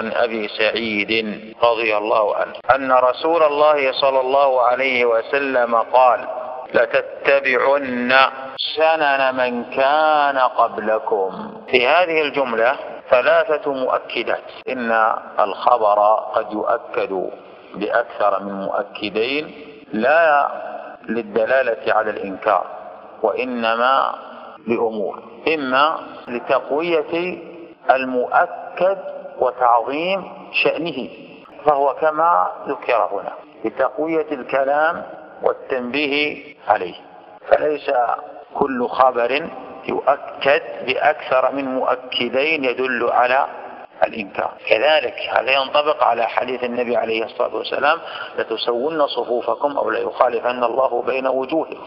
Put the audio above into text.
عن أبي سعيد رضي الله عنه أن رسول الله صلى الله عليه وسلم قال لتتبعن سنن من كان قبلكم. في هذه الجملة ثلاثة مؤكدات. إن الخبر قد يؤكد بأكثر من مؤكدين لا للدلالة على الإنكار وإنما لأمور. إما لتقوية المؤكد وتعظيم شأنه فهو كما ذكر هنا لتقوية الكلام والتنبيه عليه. فليس كل خبر يؤكد بأكثر من مؤكدين يدل على الإنكار. كذلك هذا ينطبق على حديث النبي عليه الصلاة والسلام لتسون صفوفكم أو ليخالفن الله بين وجوهكم